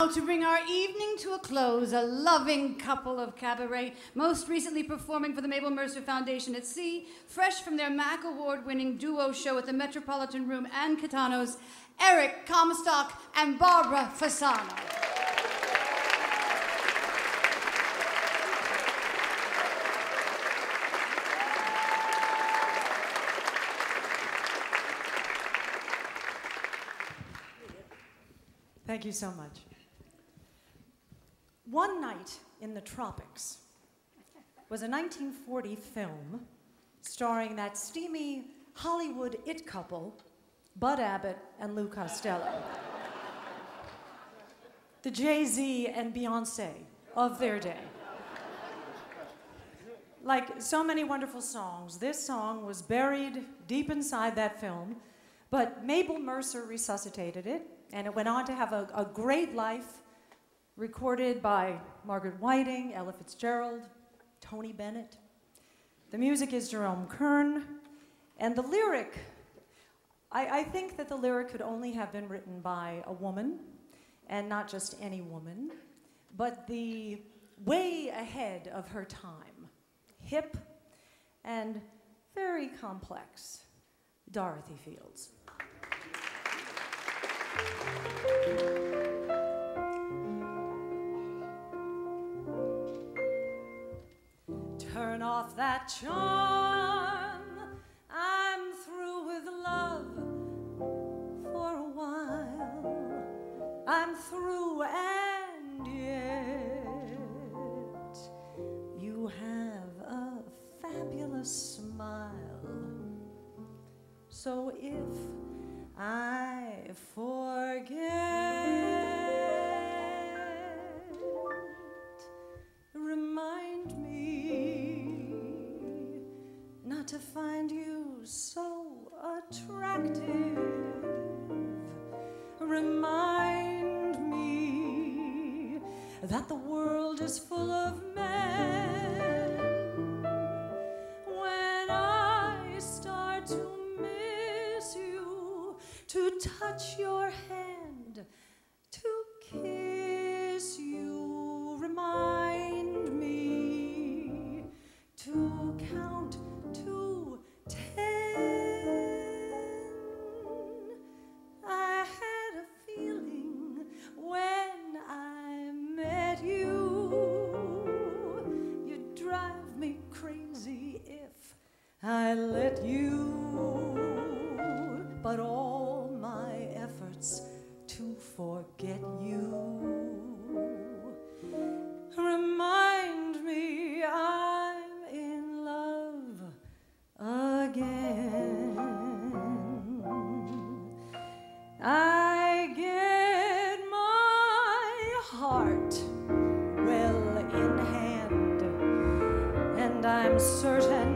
To bring our evening to a close, a loving couple of cabaret, most recently performing for the Mabel Mercer Foundation at Sea, fresh from their MAC award winning duo show at the Metropolitan Room and Kitano's, Eric Comstock and Barbara Fasano. Thank you so much. One Night in the Tropics was a 1940 film starring that steamy Hollywood it couple, Bud Abbott and Lou Costello. the Jay Z and Beyonce of their day. Like so many wonderful songs, this song was buried deep inside that film, but Mabel Mercer resuscitated it, and it went on to have a, a great life recorded by Margaret Whiting, Ella Fitzgerald, Tony Bennett. The music is Jerome Kern, and the lyric, I, I, think that the lyric could only have been written by a woman, and not just any woman, but the way ahead of her time, hip and very complex, Dorothy Fields. That charm. I'm through with love for a while. I'm through, and yet you have a fabulous smile. So if I forget. To find you so attractive. Remind me that the world is full of men. When I start to miss you, to touch your hand, I let you, but all my efforts to forget you remind me I'm in love again. I get my heart well in hand, and I'm certain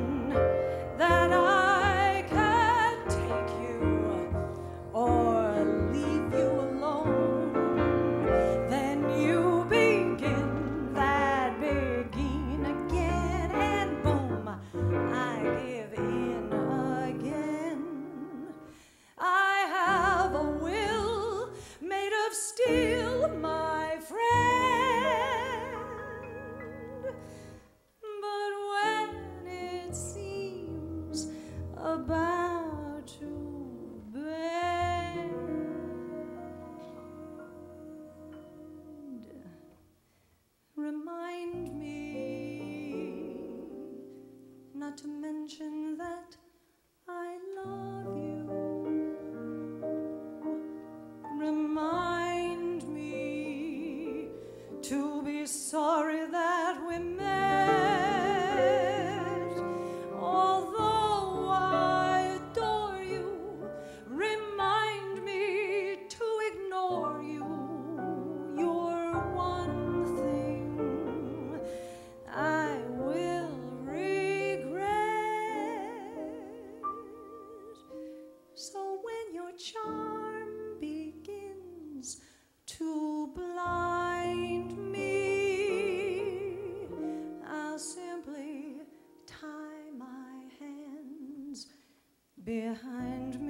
be sorry that we met. Behind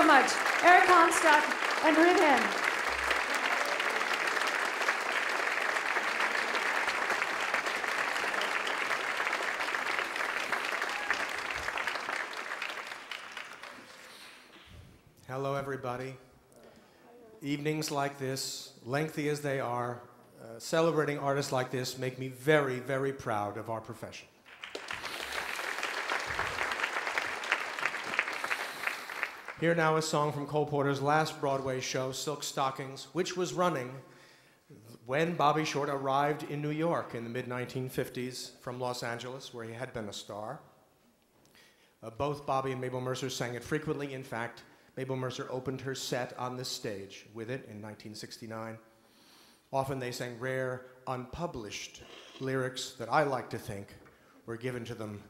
so much. Eric Comstock and Henn. Hello, everybody. Evenings like this, lengthy as they are, uh, celebrating artists like this make me very, very proud of our profession. Here now a song from Cole Porter's last Broadway show, Silk Stockings, which was running when Bobby Short arrived in New York in the mid 1950s from Los Angeles, where he had been a star. Uh, both Bobby and Mabel Mercer sang it frequently. In fact, Mabel Mercer opened her set on this stage with it in 1969. Often they sang rare, unpublished lyrics that I like to think were given to them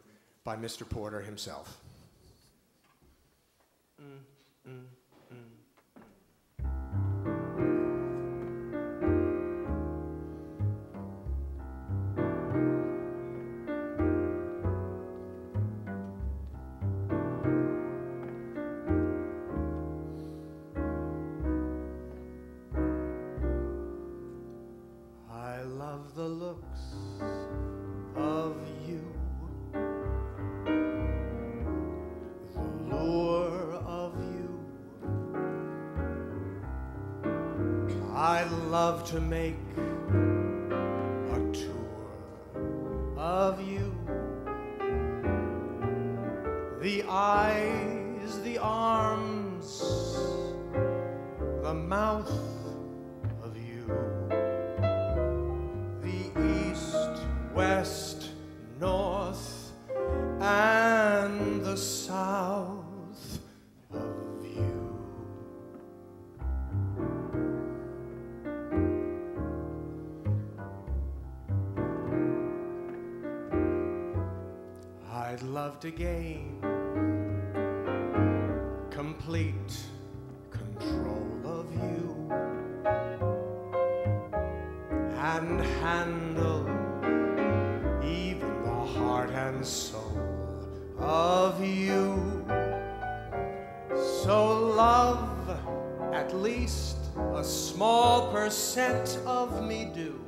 by Mr. Porter himself. 嗯嗯。Love to make a tour of you. The eyes, the arms, the mouth love to gain complete control of you and handle even the heart and soul of you. So love at least a small percent of me do.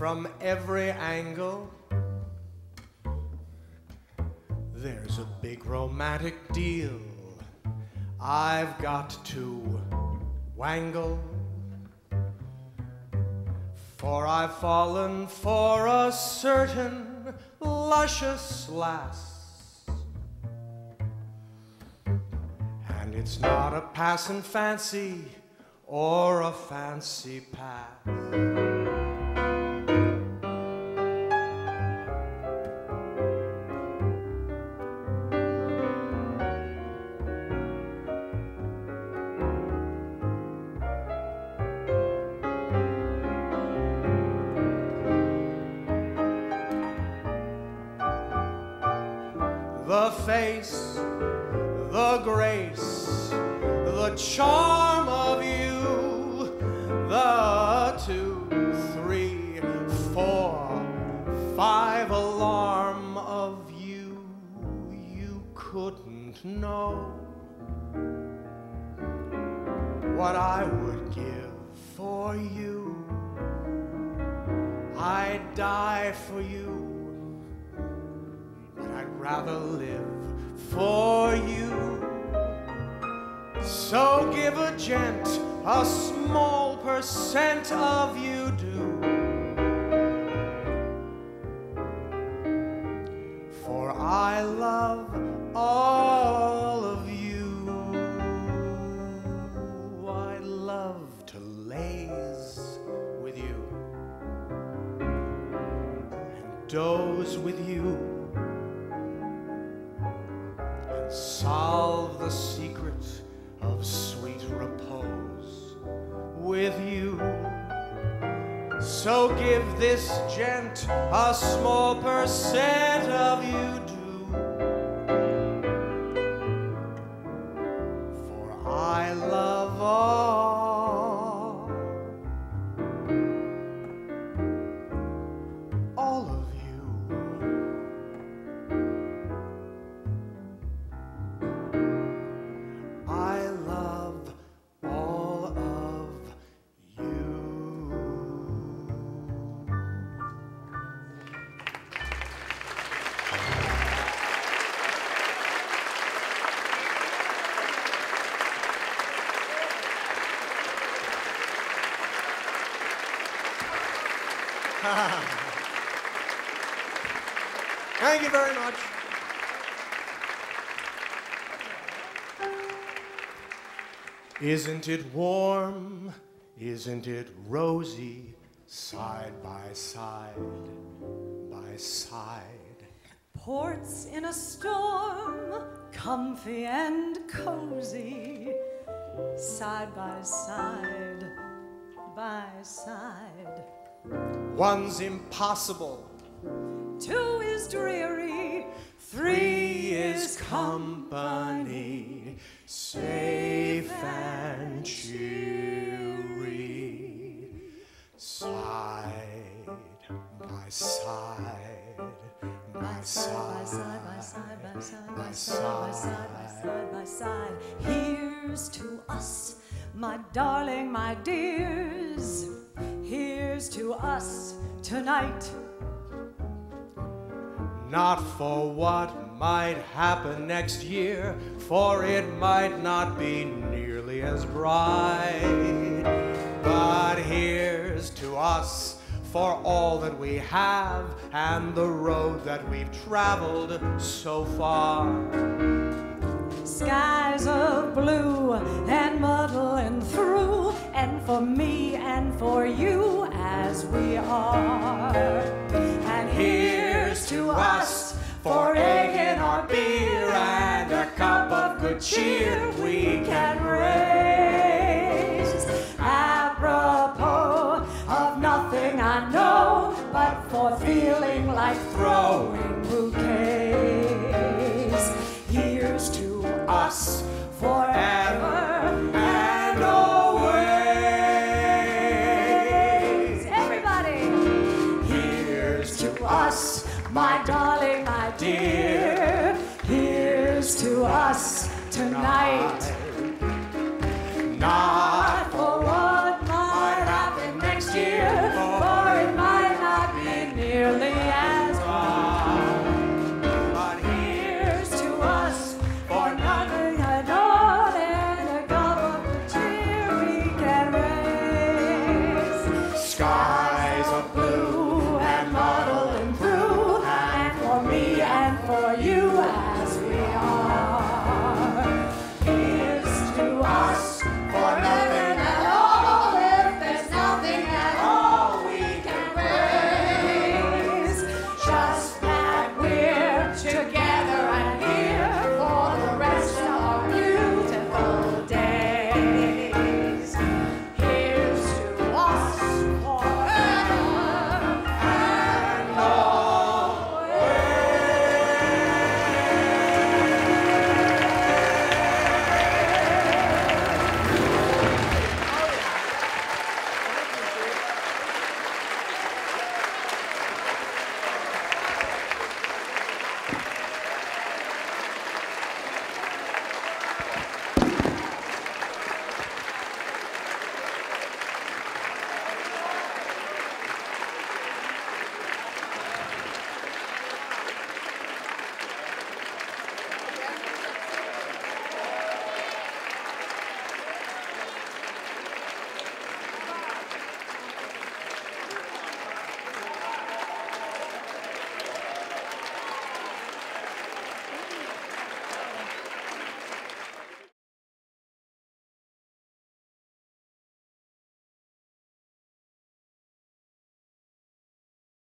From every angle. There's a big romantic deal I've got to wangle. For I've fallen for a certain luscious lass. And it's not a passing fancy or a fancy pass. Face, the grace, the charm of you the two, three, four, five alarm of you you couldn't know what I would give for you. I'd die for you, rather live for you. So give a gent a small percent of you do. For I love this gent a small percent of you do. For I love all, Thank you very much. Isn't it warm? Isn't it rosy? Side by side, by side. Ports in a storm, comfy and cozy, side by side, by side. One's impossible, Two is dreary, three is company, safe and cheery. Side by side, by side side. by side, by side, by by side, by side, by side, by side. Here's to us, my darling, my dears. Here's to us tonight. Not for what might happen next year, for it might not be nearly as bright. But here's to us for all that we have and the road that we've traveled so far. Skies of blue and muddling through, and for me and for you as we are. And here's to us for egg in our beer and a cup of good cheer. We us tonight.